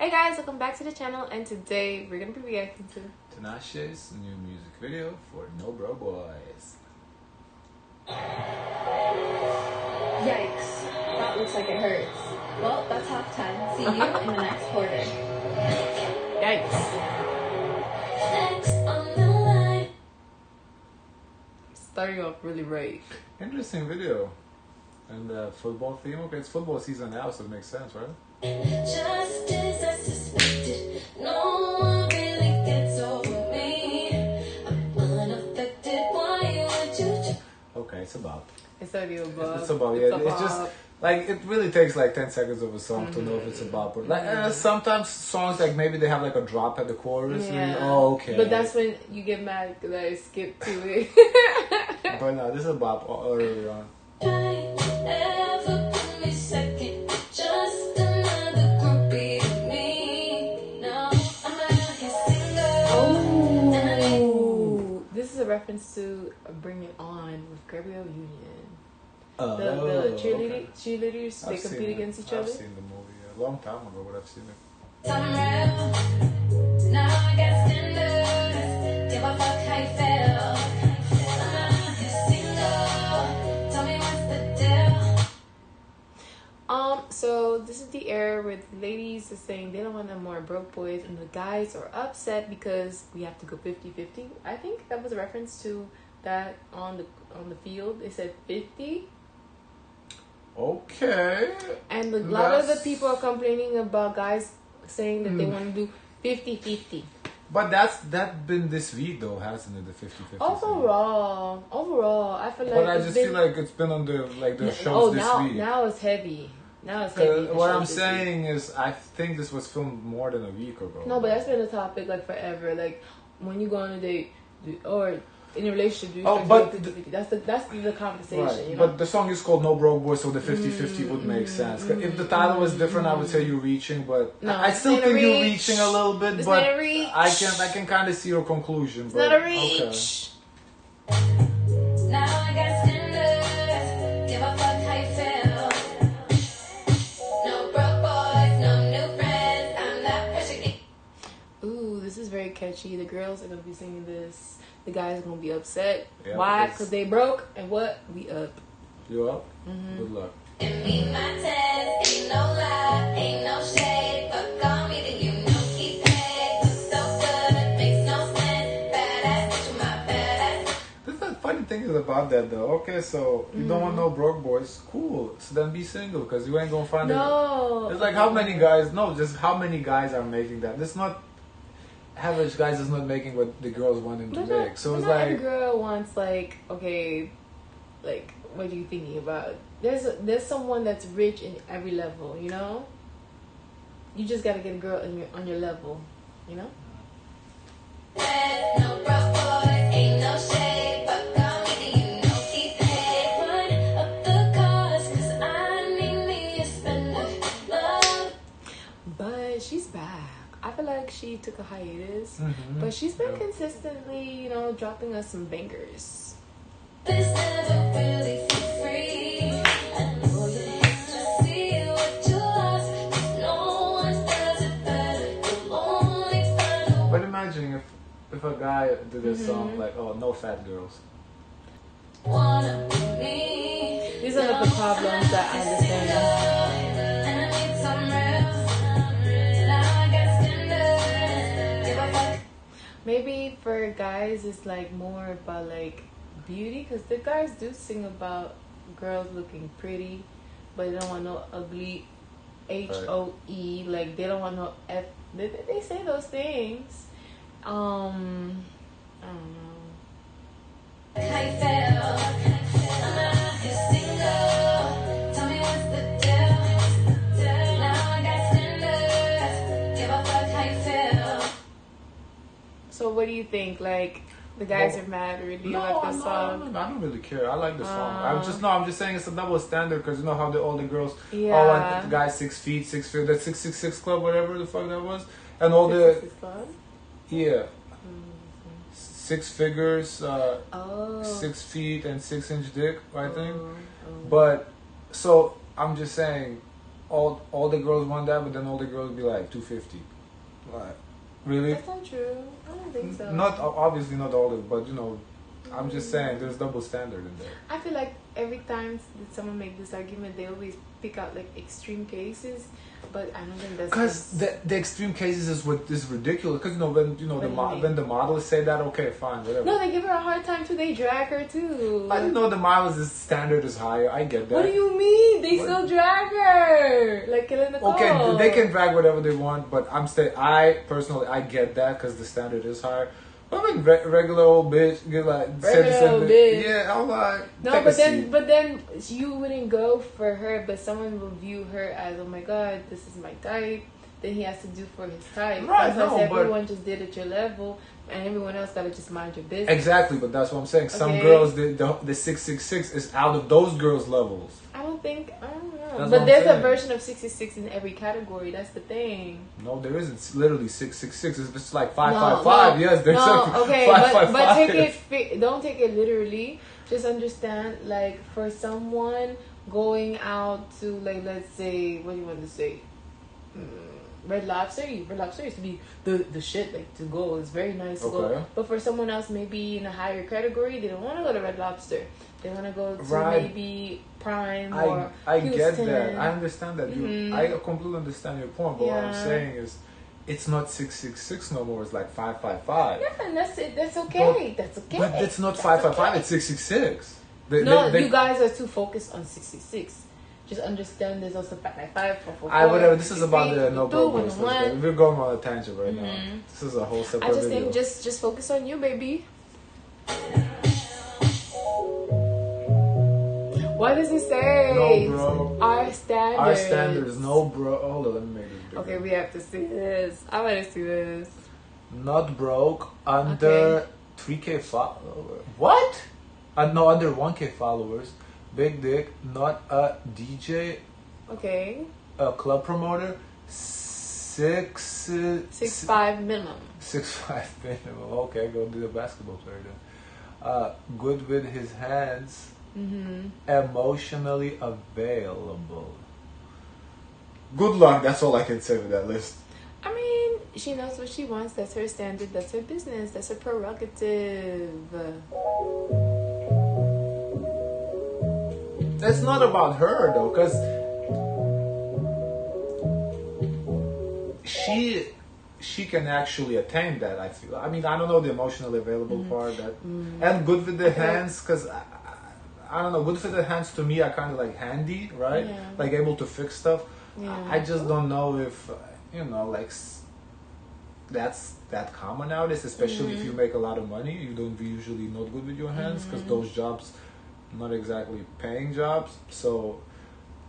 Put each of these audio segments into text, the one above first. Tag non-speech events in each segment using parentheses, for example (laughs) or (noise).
Hey guys, welcome back to the channel, and today we're gonna be reacting to. Tinashe's new music video for No Broke Boys. Yikes. That looks like it hurts. Well, that's half time. See you in the next quarter. Yikes! Starting off really right. Interesting video. And the football theme. Okay, it's football season now, so it makes sense, right? Just as I suspected, no one really gets over me. I'm unaffected. Why you? Okay, it's about. It's already above. It's about, yeah. It's just. Like it really takes like ten seconds of a song to know if it's about. But like uh, sometimes songs like maybe they have like a drop at the chorus. and oh okay. But that's when you get mad because I skip to it. (laughs) But no, this is about early on. Reference to Bring It On with Gabrielle Union. Oh, The, the cheerleader, okay. cheerleaders, they I've compete seen it. against each I've other. seen the movie a long time ago, but I've seen it. some. Now I got standards. Give a fuck how so this is the era where the ladies are saying they don't want no more broke boys, and the guys are upset because we have to go 50-50. I think that was a reference to that on the on the field. They said fifty, Okay. and a lot of the people are complaining about guys saying that they Hmm. want to do 50-50. But that's that been this week though, hasn't it? The 50-50 Overall, overall, I feel like. But I just been- feel like it's been on the like the shows oh, this now week. now it's heavy. Now it's heavy. 'Cause what I'm saying is, I think this was filmed more than a week ago. No, but that's been a topic like forever. Like when you go on a date or in a relationship, do you Oh, but doing 50-50? that's the that's the conversation. Right, You know? but the song is called No Broke Boy, so the 50-50 would make mm, sense. 'Cause If the mm, title was different, I would mm. say you're reaching, but No, I, I still not a think you're reaching a little bit. It's but not a reach. I can I can kind of see your conclusion. it's but, not a okay. reach. Now very catchy. The girls are gonna be singing this. The guys are gonna be upset. Yeah, Why? because- Because they broke and what? We up. You up? Mm-hmm. Good luck. And be my test. Ain't no lie, ain't no shade. Fuck on me, then you know keep paid. Look so good, makes no sense. Badass, bitch, you my badass. This the funny thing is about that though. Okay, so you don't want no broke boys. Cool. So then be single because you ain't gonna find it. No. It's like how many guys? No, just how many guys are making that? It's not average guys is not making what the girls want him to But make. not, So but it's not every like girl wants like okay, like what are you thinking about? There's there's someone that's rich in every level, you know. You just gotta get a girl in your on your level, you know. She took a hiatus, Mhm. but she's been Yeah. consistently, you know, dropping us some bangers. This never really free. I know you hate to see you lost. 'cause no one does it better. You'll only find a But imagine if if a guy did a song Mm-hmm. like, "Oh, no fat girls." wanna be me. These are the problems that I understand. Maybe for guys, it's like more about like beauty, because the guys do sing about girls looking pretty, but they don't want no ugly H O E. Like they don't want no F. They, they say those things. Um, I don't know. So what do you think? Like the guys Well, are mad, or do you no, like the no, song? I don't really care. I like the song. I'm Uh. just no. I'm just saying it's a double standard because you know how the all the girls. Yeah. Oh, and the guys six feet, six feet. That six six six club, whatever the fuck that was, and all This the fun. yeah, six figures, uh, Oh. six feet and six inch dick. I think. Oh, oh. But so I'm just saying, all all the girls want that, but then all the girls be like two fifty. Like, really? That's not true. I don't think so. Not obviously not all of, but you know, I'm just mm. saying there's double standard in there. I feel like every time that someone make this argument, they always pick out like extreme cases, but I don't think that's Because the, the extreme cases is what is ridiculous. Because you know when you know the What do you mo- when the models say that, okay, fine, whatever. no, they give her a hard time too. They drag her too. I didn't know the models is standard is higher. I get that. What do you mean? They What? still drag her like killing the Okay, they can drag whatever they want, but I'm saying I personally I get that because the standard is higher. When re- regular old bitch get like Regular same old bitch. yeah, I'm like No, but then, seat. but then you wouldn't go for her, but someone will view her as, oh my god, this is my type. Then he has to do for his type. Right, no, but- everyone just did at your level, and everyone else gotta just mind your business. exactly, but that's what I'm saying. Some Okay. girls the the the six six six is out of those girls' levels. I don't think I don't know, That's but there's a version of sixty six in every category. That's the thing. No, there isn't. It's literally six six six. It's just like five no, five five. no, Yes, there's no, like okay, (laughs) five, but five, but five. take it. Don't take it literally. Just understand, like, for someone going out to, like, let's say, what do you want to say? Mm, Red Lobster. Red Lobster used to be the the shit, like to go. It's very nice to Okay. go. But for someone else, maybe in a higher category, they don't want to go to Red Lobster. They want to go to Right. maybe Prime I or I get that. I understand that. You, Mhm. I completely understand your point. But what I'm saying is, it's not six six six no more. It's like five five five. Yeah, and that's it. That's okay. that's okay. But it's not That's five five five. It's six six six. They- No, they- they- you guys are too focused on 66. Just understand there's also 555, 444. I whatever. This is about the no 52, broke We're going on a tangent right now. Mhm. This is a whole separate I just video. think just just focus on you, baby. What does it say? No, bro. Our standards. Our standards, no, bro. Hold on, let me make this bigger. Okay, we have to see this. I want to see this. Not broke under 3k followers. What? Uh, no, under 1k followers. Big dick, not a DJ, Okay, a club promoter. Six. Uh, six five minimum. Six (laughs) five minimum. Okay, go do the basketball player then. Uh, good with his hands. Mm-hmm. Emotionally available. Good luck. That's all I can say with that list. I mean, she knows what she wants. That's her standard. That's her business. That's her prerogative. It's not about her though, because she she can actually attain that. I feel. I mean, I don't know the emotionally available mm-hmm. part that, mm-hmm. and good with the hands, because. I, I- I don't know. Good with the hands to me are kind of like handy, right? Yeah. Like able to fix stuff. Yeah. I I just don't know if you know, like that's that common nowadays. Especially if mm-hmm. you make a lot of money, you don't be usually not good with your hands because those jobs not exactly paying jobs. So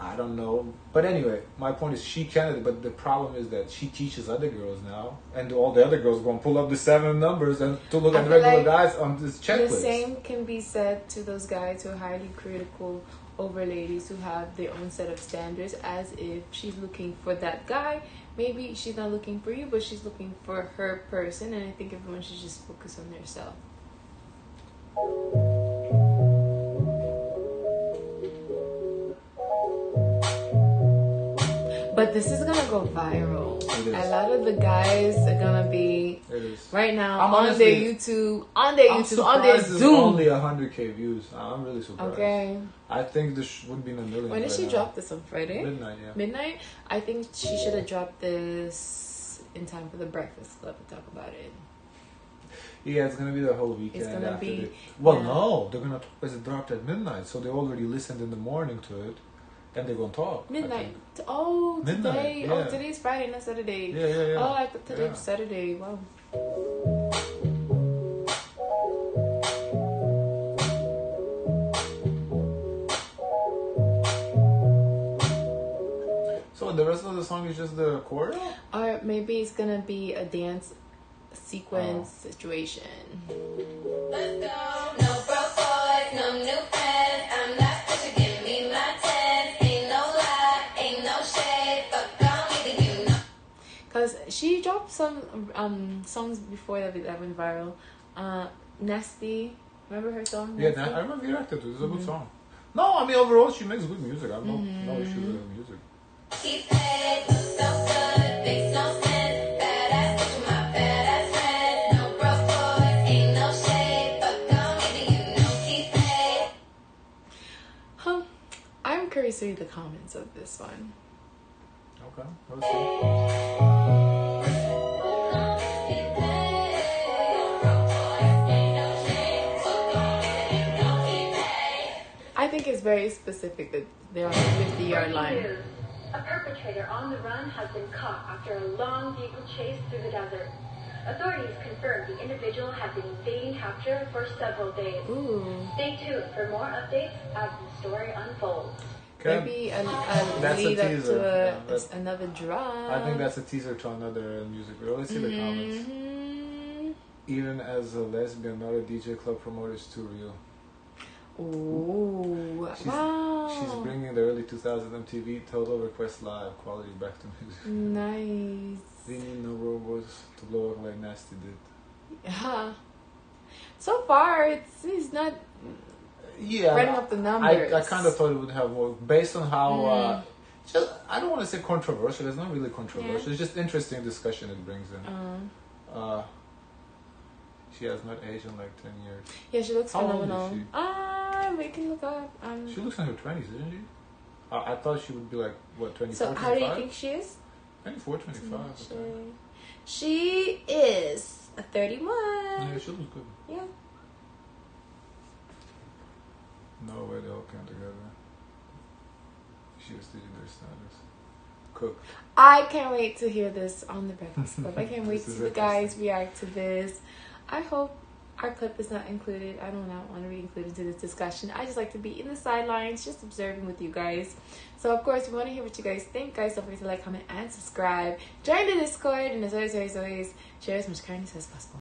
I don't know. But anyway, my point is she can. But the problem is that she teaches other girls now, and all the other girls going to pull up the seven numbers and to look I at regular like guys on this checklist. The same can be said to those guys who are highly critical over ladies who have their own set of standards, as if she's looking for that guy. Maybe she's not looking for you, but she's looking for her person, and I think everyone should just focus on themselves. But this is gonna go viral. A lot of the guys are gonna be right now I'm on honestly- their YouTube, on their I'm YouTube, on their Zoom. only 100k views. I'm really surprised. Okay. I think this would be in a million. When did right she now. drop this on Friday? Midnight, yeah. Midnight. I think she should have dropped this in time for the Breakfast Club to talk about it. Yeah, it's gonna be the whole weekend. It's gonna after be- the- well, yeah. no, they're gonna because it dropped at midnight, so they already listened in the morning to it, and they're gonna talk. Midnight. Oh, Midnight, today. Oh, yeah. Oh, today's Friday, not Saturday. Yeah, yeah, yeah. Oh, I thought today Yeah. was Saturday. Wow. So the rest of the song is just the choreo. Or maybe it's gonna be a dance sequence Oh. situation. Let's go. She dropped some um songs before that that went viral. Uh, Nasty. Remember her song? Yeah, Nasty? I remember you acted to. It's a Mm-hmm. good song. No, I mean overall she makes good music. I have no no issue with her music. Keep paid, so good, makes no sense. Badass bitch, my badass friend. No broke boys, ain't no shade, but come maybe you know keep paid. Huh. I'm curious to read the comments of this one. Okay, let's see. I think it's very specific that they're on the 50 yard line. A perpetrator on the run has been caught after a long vehicle chase through the desert. Authorities confirmed the individual had been evading capture for several days. Ooh. Stay tuned for more updates as the story unfolds. Maybe a, a That's a lead up teaser. to a, Yeah, another drama. I think that's a teaser to another music video. Let's see the comments. Mhm. Even as a lesbian, not a DJ club promoter is too real. Ooh. She's, wow. she's bringing the early 2000s MTV Total Request Live quality back to music. Nice. We need No Broke Boys to blow up like Nasty did. Yeah. (laughs) So far, it's it's not Yeah, running up the numbers. I, I kind of thought it would have more based on how. Mm. Uh, just, I don't want to say controversial. It's not really controversial. Yeah. It's just interesting discussion it brings in. Um, Uh, she has not aged in like ten years. yeah, she looks How phenomenal. Ah, we can look up. Um, She looks in her twenties, isn't she? I, I thought she would be like what 24, so, how do you think she is? 24, 25. She, she is a 31. Yeah, she looks good. Yeah. No way they all came together. She was teaching their status. Cook. I can't wait to hear this on the Breakfast (laughs) Club. I can't wait to see the guys react to this. I hope our clip is not included. I do not want to be included into this discussion. I just like to be in the sidelines, just observing with you guys. So, of course, we want to hear what you guys think. Guys, don't forget to like, comment, and subscribe. Join the Discord, and as always, always, always, share as much kindness as possible.